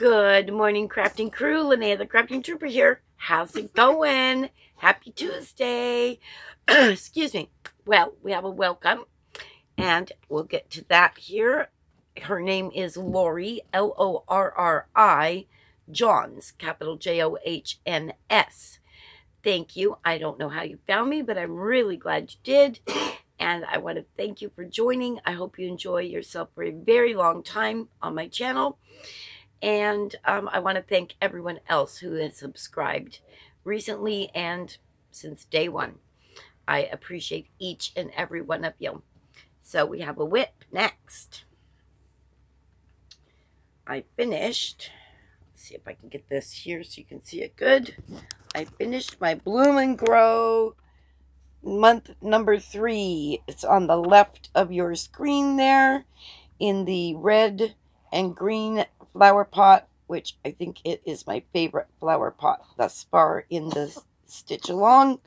Good morning, crafting crew. Linnea, the crafting trooper here. How's it going? Happy Tuesday. Excuse me. Well, we have a welcome, and we'll get to that here. Her name is Lorri, L O R R I, Johns, capital J O H N S. Thank you. I don't know how you found me, but I'm really glad you did. And I want to thank you for joining. I hope you enjoy yourself for a very long time on my channel. And um, I want to thank everyone else who has subscribed recently and since day one. I appreciate each and every one of you. So we have a WIP next. I finished. Let's see if I can get this here so you can see it good. I finished my Bloom and Grow month number three. It's on the left of your screen there in the red and green flower pot, which I think it is my favorite flower pot thus far in the stitch along.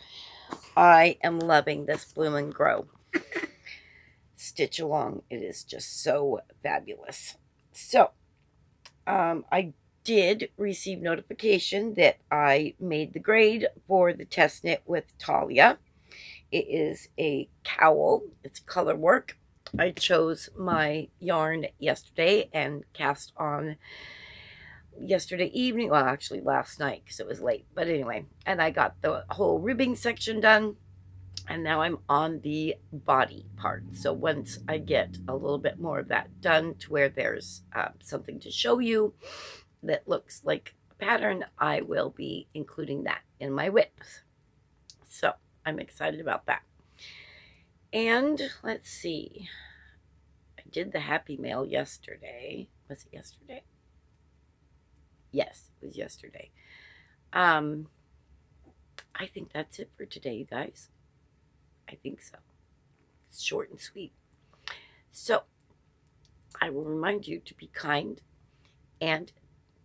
I am loving this Bloom and Grow stitch along. It is just so fabulous. So, um, I did receive notification that I made the grade for the test knit with Talia. It is a cowl. It's color work. I chose my yarn yesterday and cast on yesterday evening. Well, actually last night because it was late. But anyway, and I got the whole ribbing section done. And now I'm on the body part. So once I get a little bit more of that done to where there's uh, something to show you that looks like a pattern, I will be including that in my WIPs. So I'm excited about that. And let's see. I did the happy mail yesterday. Was it yesterday? Yes, it was yesterday. Um, I think that's it for today, you guys. I think so. It's short and sweet. So, I will remind you to be kind and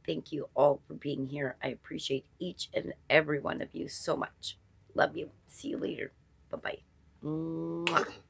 thank you all for being here. I appreciate each and every one of you so much. Love you. See you later. Bye-bye. Mwah.